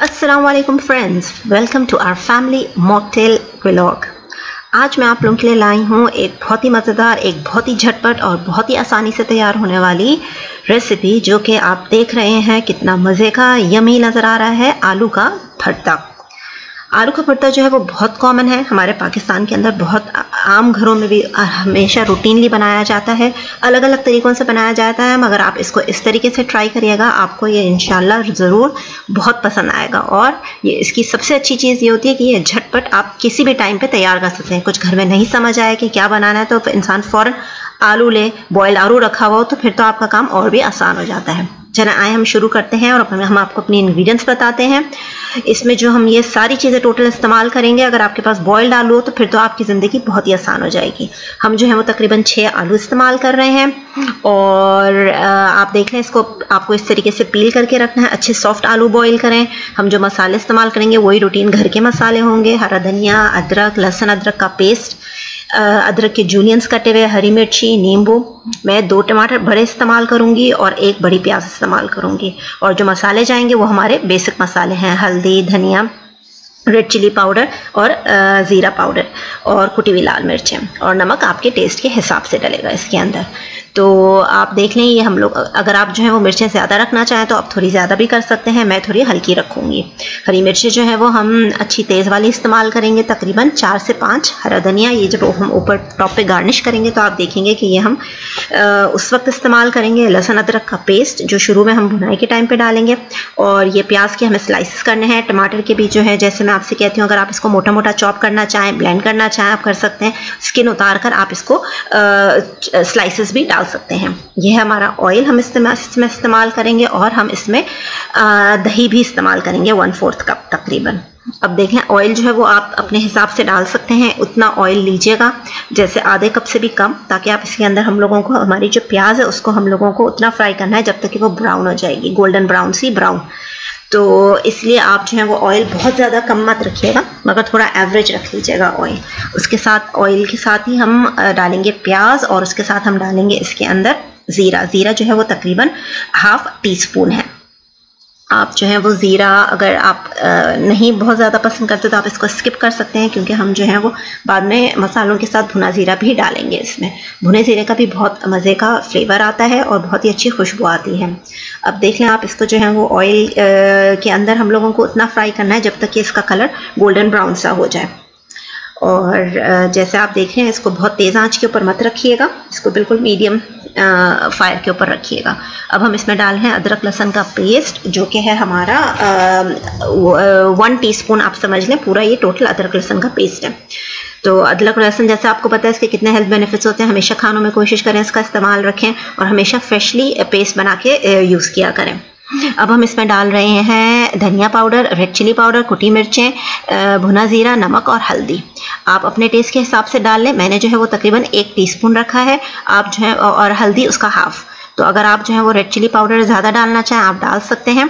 अस्सलाम वालेकुम friends welcome to our family mocktail vlog आज मैं आप लोगों के लिए लाई हूँ एक बहुत ही मज़ेदार, एक बहुत ही झटपट और बहुत ही आसानी से तैयार होने वाली रेसिपी जो कि आप देख रहे हैं कितना मज़े का यमी नज़र आ रहा है आलू का भरता। आलू का भरता जो है वो बहुत कॉमन है। हमारे पाकिस्तान के अंदर बहुत आम घरों में भी हमेशा रूटीनली बनाया जाता है। अलग अलग तरीक़ों से बनाया जाता है, मगर आप इसको इस तरीके से ट्राई करिएगा, आपको ये इनशाला ज़रूर बहुत पसंद आएगा। और ये इसकी सबसे अच्छी चीज़ ये होती है कि ये झटपट आप किसी भी टाइम पर तैयार कर सकते हैं। कुछ घर में नहीं समझ आए कि क्या बनाना है तो इंसान फ़ौर आलू ले बॉयल आलू रखा हुआ हो तो फिर तो आपका काम और भी आसान हो जाता है। चलें आए हम शुरू करते हैं और हम आपको अपनी इंग्रेडिएंट्स बताते हैं। इसमें जो हम ये सारी चीज़ें टोटल इस्तेमाल करेंगे, अगर आपके पास बॉयल्ड आलू हो तो फिर तो आपकी ज़िंदगी बहुत ही आसान हो जाएगी। हम जो है वो तकरीबन छः आलू इस्तेमाल कर रहे हैं और आप देख लें, इसको आपको इस तरीके से पील करके रखना है। अच्छे सॉफ्ट आलू बॉयल करें। हम जो मसाले इस्तेमाल करेंगे, वही रूटीन घर के मसाले होंगे। हरा धनिया, अदरक, लहसुन, अदरक का पेस्ट अदरक के जूनियंस कटे हुए, हरी मिर्ची, नींबू, मैं दो टमाटर बड़े इस्तेमाल करूँगी और एक बड़ी प्याज इस्तेमाल करूँगी। और जो मसाले जाएँगे वो हमारे बेसिक मसाले हैं, हल्दी, धनिया, रेड चिली पाउडर और ज़ीरा पाउडर और कुटी हुई लाल मिर्चें। और नमक आपके टेस्ट के हिसाब से डलेगा इसके अंदर। तो आप देख लें, ये हम लोग, अगर आप जो है वो मिर्चें ज़्यादा रखना चाहें तो आप थोड़ी ज़्यादा भी कर सकते हैं, मैं थोड़ी हल्की रखूँगी। हरी मिर्चें जो है वो हम अच्छी तेज़ वाली इस्तेमाल करेंगे, तकरीबन चार से पाँच हरा धनिया, ये जब हम ऊपर टॉप पे गार्निश करेंगे तो आप देखेंगे कि ये हम उस वक्त इस्तेमाल करेंगे लहसुन अदरक का पेस्ट, जो शुरू में हम भुनाई के टाइम पर डालेंगे। और ये प्याज के हमें स्लाइसिस करने हैं, टमाटर के भी जो है, जैसे मैं आपसे कहती हूँ, अगर आप इसको मोटा मोटा चॉप करना चाहें, ब्लेंड करना चाहें, आप कर सकते हैं, स्किन उतार कर आप इसको स्लाइसिस भी डाल सकते हैं। यह हमारा ऑयल हम इस्तेमाल इसमें इस्तेमाल करेंगे और हम इसमें दही भी इस्तेमाल करेंगे वन फोर्थ कप तकरीबन। अब देखें ऑयल जो है वो आप अपने हिसाब से डाल सकते हैं, उतना ऑयल लीजिएगा, जैसे आधे कप से भी कम, ताकि आप इसके अंदर हम लोगों को, हमारी जो प्याज है, उसको हम लोगों को उतना फ्राई करना है, जब तक कि वो ब्राउन हो जाएगी गोल्डन ब्राउन सी ब्राउन तो इसलिए आप जो है वो ऑयल बहुत ज़्यादा कम मत रखिएगा, मगर थोड़ा एवरेज रख लीजिएगा ऑयल उसके साथ ऑयल के साथ ही हम डालेंगे प्याज और उसके साथ हम डालेंगे इसके अंदर ज़ीरा। ज़ीरा जो है वो तकरीबन हाफ़ टी स्पून है। आप जो है वो ज़ीरा अगर आप नहीं बहुत ज़्यादा पसंद करते तो आप इसको स्किप कर सकते हैं क्योंकि हम जो है वो बाद में मसालों के साथ भुना ज़ीरा भी डालेंगे इसमें। भुने ज़ीरे का भी बहुत मज़े का फ्लेवर आता है और बहुत ही अच्छी खुशबू आती है। अब देख लें आप इसको जो है वो ऑयल के अंदर हम लोगों को उतना फ्राई करना है जब तक कि इसका कलर गोल्डन ब्राउन सा हो जाए। और जैसे आप देख रहे हैं, इसको बहुत तेज़ आँच के ऊपर मत रखिएगा। इसको बिल्कुल मीडियम फायर के ऊपर रखिएगा। अब हम इसमें डाल हैं अदरक, लहसन का पेस्ट, जो कि है हमारा वन टीस्पून आप समझ लें, पूरा ये टोटल अदरक, लहसन का पेस्ट है। तो अदरक, लहसन, जैसे आपको पता है, इसके कितने हेल्थ बेनिफिट्स होते हैं, हमेशा खानों में कोशिश करें इसका इस्तेमाल रखें और हमेशा फ्रेशली पेस्ट बना के यूज़ किया करें। अब हम इसमें डाल रहे हैं धनिया पाउडर, रेड चिली पाउडर, कुटी मिर्चें भुना ज़ीरा, नमक और हल्दी। आप अपने टेस्ट के हिसाब से डाल लें। मैंने जो है वो तकरीबन एक टीस्पून रखा है। आप जो है और हल्दी, उसका हाफ़। तो अगर आप जो है वो रेड चिली पाउडर ज़्यादा डालना चाहें, आप डाल सकते हैं।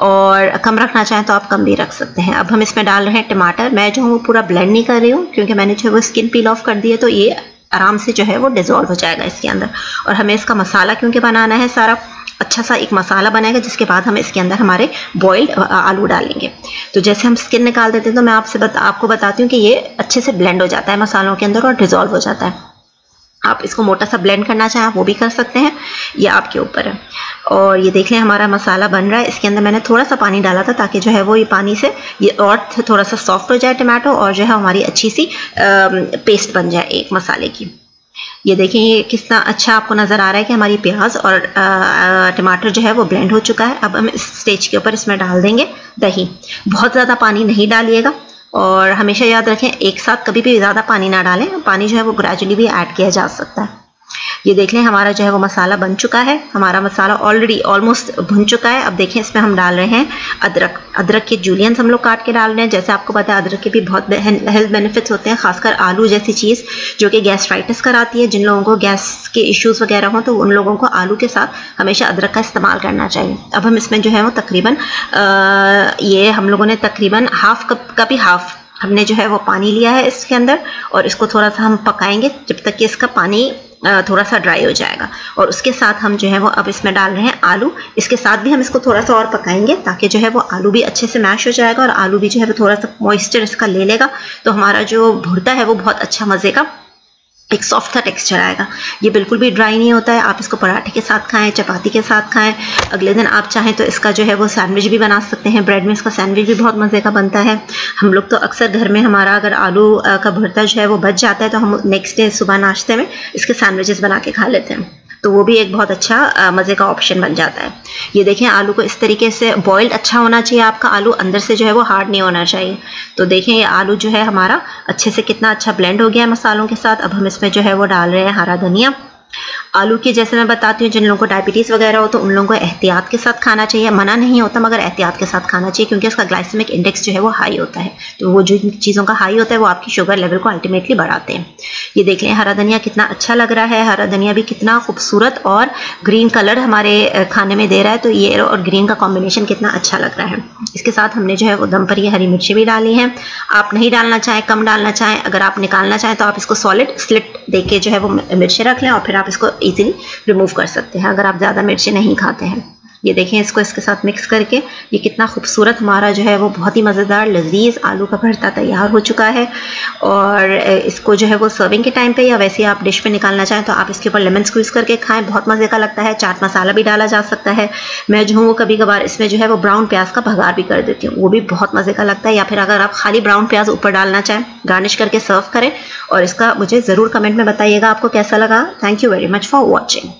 और कम रखना चाहें तो आप कम भी रख सकते हैं। अब हम इसमें डाल रहे हैं टमाटर। मैं जो हूँ वो पूरा ब्लेंड नहीं कर रही हूँ, क्योंकि मैंने जो है वो स्किन पील ऑफ़ कर दी है तो ये आराम से जो है वो डिज़ोल्व हो जाएगा इसके अंदर। और हमें इसका मसाला क्योंकि बनाना है सारा? अच्छा सा एक मसाला बनाएगा जिसके बाद हम इसके अंदर हमारे बॉइल्ड आलू डालेंगे। तो जैसे हम स्किन निकाल देते हैं तो मैं आपसे बता, आपको बताती हूँ कि ये अच्छे से ब्लेंड हो जाता है मसालों के अंदर और डिजोल्व हो जाता है। आप इसको मोटा सा ब्लेंड करना चाहें वो भी कर सकते हैं ये आपके ऊपर है। और ये देख लें हमारा मसाला बन रहा है। इसके अंदर मैंने थोड़ा सा पानी डाला था ताकि जो है वो ये पानी से ये और थोड़ा सा सॉफ्ट हो जाए टमाटो और जो है हमारी अच्छी सी पेस्ट बन जाए एक मसाले की। ये देखें, ये कितना अच्छा आपको नज़र आ रहा है कि हमारी प्याज और टमाटर जो है वो ब्लेंड हो चुका है। अब हम इस स्टेज के ऊपर इसमें डाल देंगे दही। बहुत ज़्यादा पानी नहीं डालिएगा और हमेशा याद रखें, एक साथ कभी भी ज़्यादा पानी ना डालें। पानी जो है वो ग्रेजुअली भी ऐड किया जा सकता है। ये देख लें, हमारा जो है वो मसाला बन चुका है। हमारा मसाला ऑलरेडी ऑलमोस्ट भुन चुका है। अब देखें इसमें हम डाल रहे हैं अदरक। अदरक के जूलियंस हम लोग काट के डाल रहे हैं। जैसे आपको पता है, अदरक के भी बहुत हेल्थ बेनिफिट्स होते हैं, खासकर आलू जैसी चीज़, जो कि गैस्ट्राइटिस कराती है। जिन लोगों को गैस के इश्यूज़ वगैरह हों तो उन लोगों को आलू के साथ हमेशा अदरक का इस्तेमाल करना चाहिए। अब हम इसमें जो है वो तकरीबन ये हम लोगों ने तकरीबन हाफ़ कप का भी हाफ़ हमने जो है वो पानी लिया है इसके अंदर। और इसको थोड़ा सा हम पकाएँगे। जब तक कि इसका पानी थोड़ा सा ड्राई हो जाएगा। और उसके साथ हम जो है वो अब इसमें डाल रहे हैं आलू। इसके साथ भी हम इसको थोड़ा सा और पकाएँगे ताकि जो है वो आलू भी अच्छे से मैश हो जाएगा और आलू भी जो है वो थोड़ा सा मॉइस्चर इसका ले लेगा। तो हमारा जो भुरता है वो बहुत अच्छा मज़े का एक सॉफ्ट सा टेक्सचर आएगा। ये बिल्कुल भी ड्राई नहीं होता है। आप इसको पराठे के साथ खाएँ, चपाती के साथ खाएँ। अगले दिन आप चाहें तो इसका जो है वो सैंडविच भी बना सकते हैं। ब्रेड में इसका सैंडविच भी बहुत मज़े का बनता है। हम लोग तो अक्सर घर में हमारा अगर आलू का भरता जो है वो बच जाता है तो हम नेक्स्ट डे सुबह नाश्ते में इसके सैंडविचेस बना के खा लेते हैं। तो वो भी एक बहुत अच्छा मज़े का ऑप्शन बन जाता है। ये देखें, आलू को इस तरीके से बॉइल्ड अच्छा होना चाहिए आपका आलू, अंदर से जो है वो हार्ड नहीं होना चाहिए। तो देखें, ये आलू जो है हमारा अच्छे से कितना अच्छा ब्लेंड हो गया है मसालों के साथ। अब हम इसमें जो है वो डाल रहे हैं हरा धनिया। आलू की जैसे मैं बताती हूँ, जिन लोगों को डायबिटीज़ वगैरह हो तो उन लोगों को एहतियात के साथ खाना चाहिए। मना नहीं होता, मगर एहतियात के साथ खाना चाहिए, क्योंकि उसका ग्लाइसेमिक इंडेक्स जो है वो हाई होता है। तो वो जो चीज़ों का हाई होता है, वो आपकी शुगर लेवल को अल्टीमेटली बढ़ाते हैं। ये देख लें, हरा धनिया कितना अच्छा लग रहा है। हरा धनिया भी कितना खूबसूरत और ग्रीन कलर हमारे खाने में दे रहा है। तो ये और ग्रीन का कॉम्बिनेशन कितना अच्छा लग रहा है। इसके साथ हमने जो है वो दम पर ये हरी मिर्ची भी डाली हैं। आप नहीं डालना चाहें, कम डालना चाहें, अगर आप निकालना चाहें तो आप इसको सॉलिड स्लिट दे के जो है वो मिर्ची रख लें और फिर आप इसको इजीली रिमूव कर सकते हैं। अगर आप ज़्यादा मिर्ची नहीं खाते हैं ये देखें इसको इसके साथ मिक्स करके, ये कितना खूबसूरत हमारा जो है वो बहुत ही मज़ेदार लजीज आलू का भरता तैयार हो चुका है। और इसको जो है वो सर्विंग के टाइम पे या वैसे आप डिश में निकालना चाहें तो आप इसके ऊपर लेमन स्क्वीज़ करके खाएँ। बहुत मज़े का लगता है, चाट मसाला भी डाला जा सकता है। मैं जो हूँ वो कभी कभार इसमें जो है वो ब्राउन प्याज का भगार भी कर देती हूँ। वो भी बहुत मज़े का लगता है। या फिर अगर आप खाली ब्राउन प्याज ऊपर डालना चाहें गार्निश करके सर्व करें। और इसका मुझे ज़रूर कमेंट में बताइएगा आपको कैसा लगा। Thank you very much for watching